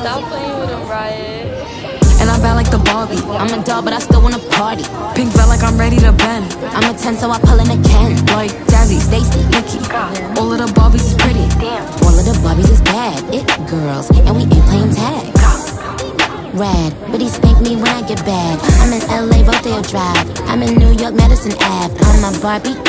Stop playing with him, Riot. And I'm bad like the Barbie. I'm a doll, but I still wanna party. Pink felt like I'm ready to bend. I'm a 10, so I pull in a can. Like Jazzy, Stacy, Nikki. All of the Barbies is pretty. Damn. All of the Barbies is bad. It girls, and we ain't playing tag. Rad, but he spank me when I get bad. I'm in LA, Rodeo Drive. I'm in New York, Madison Ave. I'm a Barbie girl.